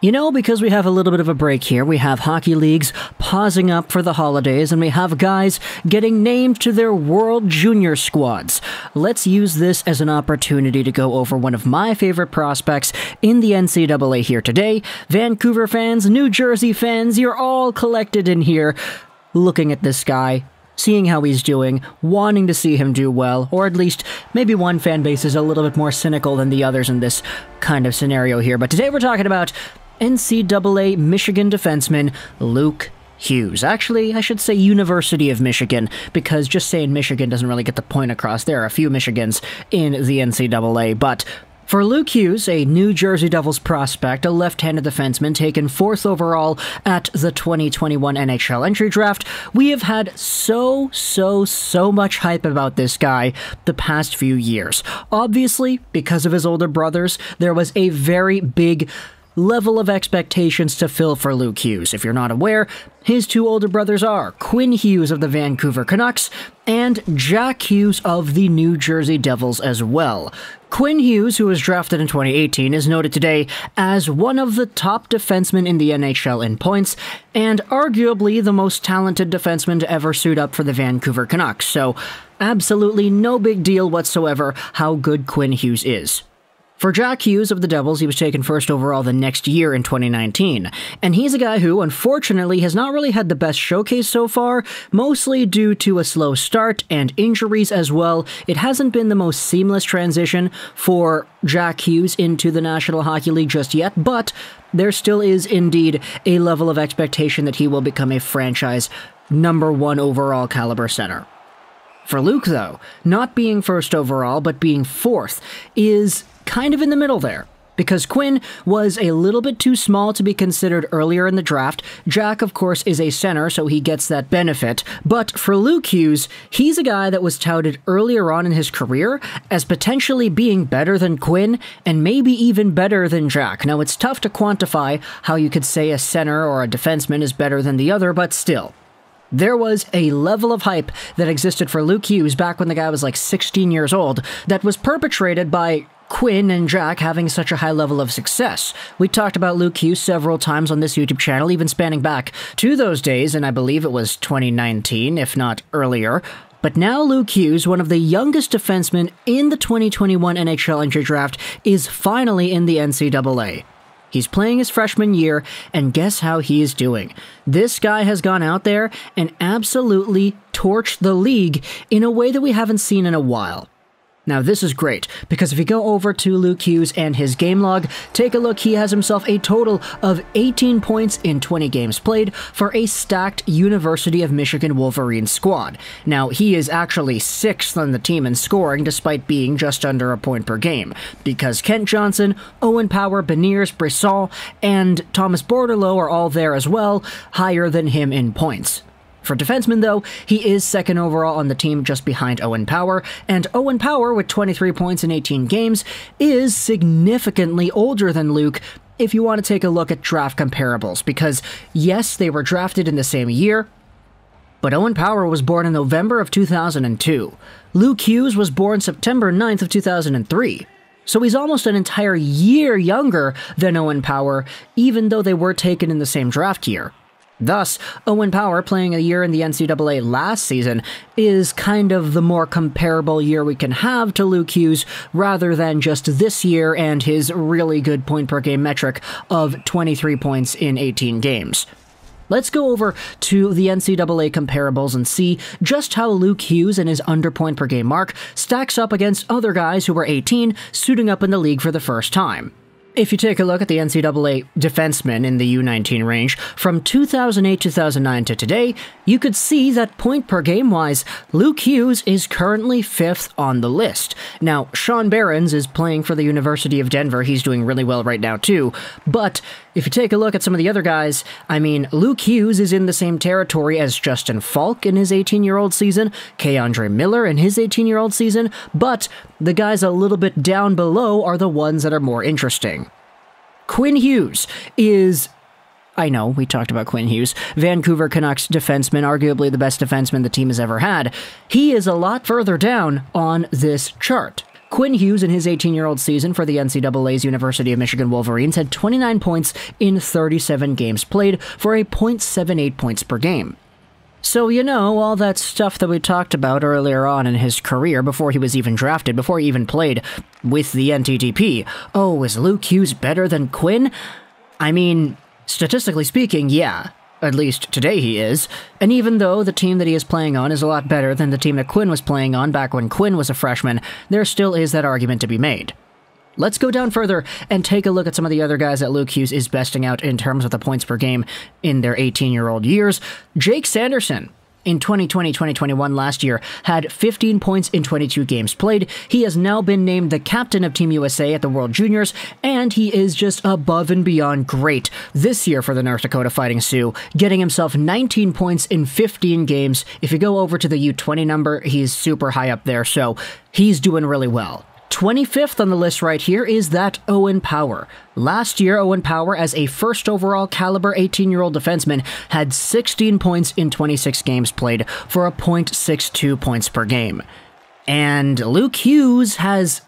You know, because we have a little bit of a break here, we have hockey leagues pausing up for the holidays, and we have guys getting named to their World Junior squads. Let's use this as an opportunity to go over one of my favorite prospects in the NCAA here today. Vancouver fans, New Jersey fans, you're all collected in here looking at this guy, seeing how he's doing, wanting to see him do well, or at least maybe one fan base is a little bit more cynical than the others in this kind of scenario here. But today we're talking about NCAA Michigan defenseman Luke Hughes. Actually, I should say University of Michigan, because just saying Michigan doesn't really get the point across. There are a few Michigans in the NCAA, but for Luke Hughes, a New Jersey Devils prospect, a left handed defenseman taken fourth overall at the 2021 NHL entry draft, we have had so, so, so much hype about this guy the past few years. Obviously, because of his older brothers, there was a very big level of expectations to fill for Luke Hughes. If you're not aware, his two older brothers are Quinn Hughes of the Vancouver Canucks and Jack Hughes of the New Jersey Devils as well. Quinn Hughes, who was drafted in 2018, is noted today as one of the top defensemen in the NHL in points, and arguably the most talented defenseman to ever suit up for the Vancouver Canucks, so absolutely no big deal whatsoever how good Quinn Hughes is. For Jack Hughes of the Devils, he was taken first overall the next year in 2019. And he's a guy who, unfortunately, has not really had the best showcase so far, mostly due to a slow start and injuries as well. It hasn't been the most seamless transition for Jack Hughes into the National Hockey League just yet, but there still is indeed a level of expectation that he will become a franchise number one overall caliber center. For Luke, though, not being first overall, but being fourth, is kind of in the middle there. Because Quinn was a little bit too small to be considered earlier in the draft. Jack, of course, is a center, so he gets that benefit. But for Luke Hughes, he's a guy that was touted earlier on in his career as potentially being better than Quinn and maybe even better than Jack. Now, it's tough to quantify how you could say a center or a defenseman is better than the other, but still. There was a level of hype that existed for Luke Hughes back when the guy was like 16 years old that was perpetrated by Quinn and Jack having such a high level of success. We talked about Luke Hughes several times on this YouTube channel, even spanning back to those days, and I believe it was 2019, if not earlier. But now Luke Hughes, one of the youngest defensemen in the 2021 NHL entry draft, is finally in the NCAA. He's playing his freshman year, and guess how he is doing? This guy has gone out there and absolutely torched the league in a way that we haven't seen in a while. Now, this is great, because if you go over to Luke Hughes and his game log, take a look, he has himself a total of 18 points in 20 games played for a stacked University of Michigan Wolverine squad. Now, he is actually sixth on the team in scoring, despite being just under a point per game, because Kent Johnson, Owen Power, Beniers, Brisson, and Thomas Bordeleau are all there as well, higher than him in points. For defenseman, though, he is second overall on the team just behind Owen Power, and Owen Power, with 23 points in 18 games, is significantly older than Luke if you want to take a look at draft comparables, because yes, they were drafted in the same year, but Owen Power was born in November of 2002. Luke Hughes was born September 9th of 2003. So he's almost an entire year younger than Owen Power, even though they were taken in the same draft year. Thus, Owen Power playing a year in the NCAA last season is kind of the more comparable year we can have to Luke Hughes rather than just this year and his really good point per game metric of 23 points in 18 games. Let's go over to the NCAA comparables and see just how Luke Hughes and his under point per game mark stacks up against other guys who were 18 suiting up in the league for the first time. If you take a look at the NCAA defensemen in the U19 range from 2008 2009 to today, you could see that point per game wise, Luke Hughes is currently fifth on the list. Now, Sean Behrens is playing for the University of Denver. He's doing really well right now, too. But if you take a look at some of the other guys, I mean, Luke Hughes is in the same territory as Justin Faulk in his 18 year old season, K'Andre Miller in his 18 year old season, but the guys a little bit down below are the ones that are more interesting. Quinn Hughes is I know, we talked about Quinn Hughes, Vancouver Canucks defenseman, arguably the best defenseman the team has ever had. He is a lot further down on this chart. Quinn Hughes, in his 18 year old season for the NCAA's University of Michigan Wolverines, had 29 points in 37 games played for a .78 points per game. So, you know, all that stuff that we talked about earlier on in his career before he was even drafted, before he even played with the NTDP. Oh, is Luke Hughes better than Quinn? I mean, statistically speaking, yeah. At least today he is. And even though the team that he is playing on is a lot better than the team that Quinn was playing on back when Quinn was a freshman, there still is that argument to be made. Let's go down further and take a look at some of the other guys that Luke Hughes is besting out in terms of the points per game in their 18 year old years. Jake Sanderson, in 2020 2021 last year had 15 points in 22 games played. He has now been named the captain of Team USA at the World Juniors, and he is just above and beyond great this year for the North Dakota Fighting Sioux, getting himself 19 points in 15 games. If you go over to the U20 number, he's super high up there, so he's doing really well. 25th on the list right here is that Owen Power. Last year, Owen Power, as a first overall caliber 18 year old defenseman, had 16 points in 26 games played for a .62 points per game. And Luke Hughes has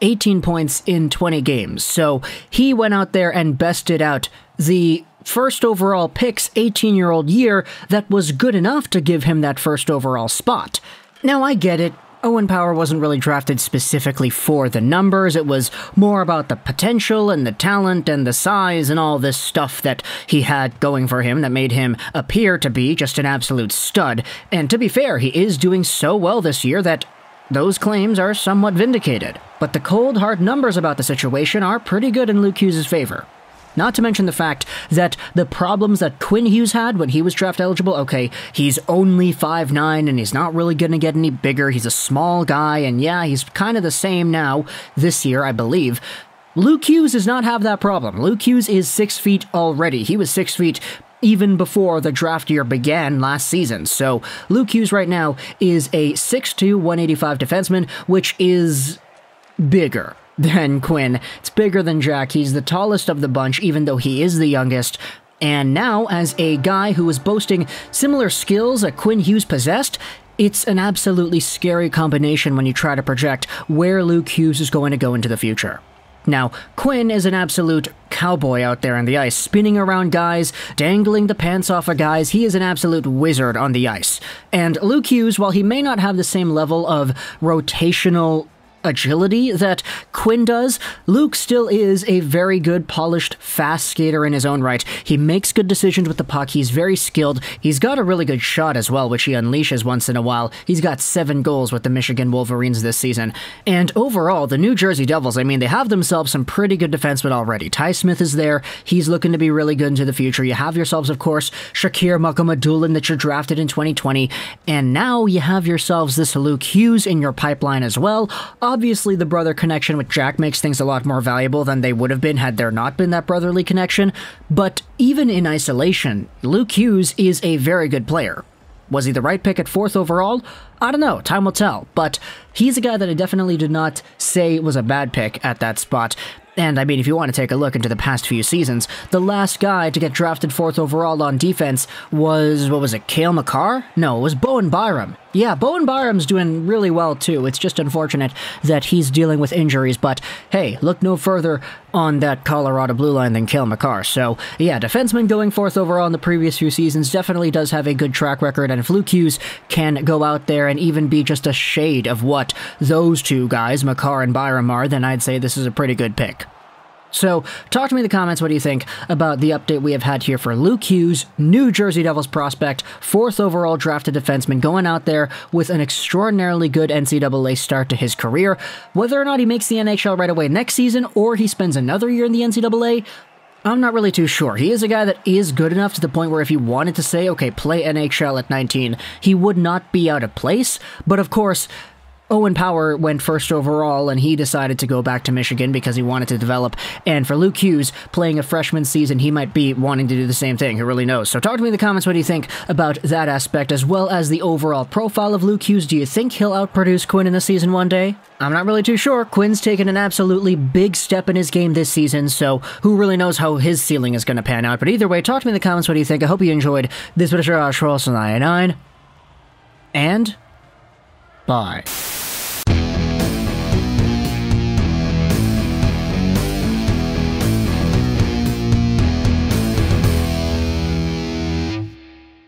18 points in 20 games, so he went out there and bested out the first overall pick's 18 year old year that was good enough to give him that first overall spot. Now, I get it. Owen Power wasn't really drafted specifically for the numbers, it was more about the potential and the talent and the size and all this stuff that he had going for him that made him appear to be just an absolute stud. And to be fair, he is doing so well this year that those claims are somewhat vindicated. But the cold, hard numbers about the situation are pretty good in Luke Hughes' favor. Not to mention the fact that the problems that Quinn Hughes had when he was draft eligible, okay, he's only 5'9 and he's not really going to get any bigger. He's a small guy, and yeah, he's kind of the same now this year, I believe. Luke Hughes does not have that problem. Luke Hughes is six feet already. He was six feet even before the draft year began last season. So Luke Hughes right now is a 6'2, 185 defenseman, which is bigger than Quinn. It's bigger than Jack. He's the tallest of the bunch, even though he is the youngest. And now, as a guy who is boasting similar skills that Quinn Hughes possessed, it's an absolutely scary combination when you try to project where Luke Hughes is going to go into the future. Now, Quinn is an absolute cowboy out there on the ice, spinning around guys, dangling the pants off of guys. He is an absolute wizard on the ice. And Luke Hughes, while he may not have the same level of rotational agility that Quinn does, Luke still is a very good, polished, fast skater in his own right. He makes good decisions with the puck. He's very skilled. He's got a really good shot as well, which he unleashes once in a while. He's got seven goals with the Michigan Wolverines this season. And overall, the New Jersey Devils, I mean, they have themselves some pretty good defensemen already. Ty Smith is there. He's looking to be really good into the future. You have yourselves, of course, Shakir Mukhamadullin that you drafted in 2020. And now you have yourselves this Luke Hughes in your pipeline as well. Obviously, the brother connection with Jack makes things a lot more valuable than they would have been had there not been that brotherly connection, but even in isolation, Luke Hughes is a very good player. Was he the right pick at fourth overall? I don't know, time will tell, but he's a guy that I definitely did not say was a bad pick at that spot. And I mean, if you want to take a look into the past few seasons, the last guy to get drafted fourth overall on defense was, what was it, Cale Makar? No, it was Bowen Byram. Yeah, Bowen Byram's doing really well too. It's just unfortunate that he's dealing with injuries, but hey, look no further on that Colorado blue line than Cale Makar. So, yeah, defenseman going fourth overall in the previous few seasons definitely does have a good track record, and if Luke Hughes can go out there and even be just a shade of what those two guys, Makar and Byram, are, then I'd say this is a pretty good pick. So, talk to me in the comments what do you think about the update we have had here for Luke Hughes, New Jersey Devils prospect, fourth overall drafted defenseman, going out there with an extraordinarily good NCAA start to his career. Whether or not he makes the NHL right away next season or he spends another year in the NCAA, I'm not really too sure. He is a guy that is good enough to the point where if he wanted to say, okay, play NHL at 19, he would not be out of place. But of course, Owen Power went first overall, and he decided to go back to Michigan because he wanted to develop. And for Luke Hughes, playing a freshman season, he might be wanting to do the same thing. Who really knows? So, talk to me in the comments what do you think about that aspect, as well as the overall profile of Luke Hughes. Do you think he'll outproduce Quinn in the season one day? I'm not really too sure. Quinn's taken an absolutely big step in his game this season, so who really knows how his ceiling is going to pan out. But either way, talk to me in the comments what do you think. I hope you enjoyed this video. Josh Rolson 99. And bye.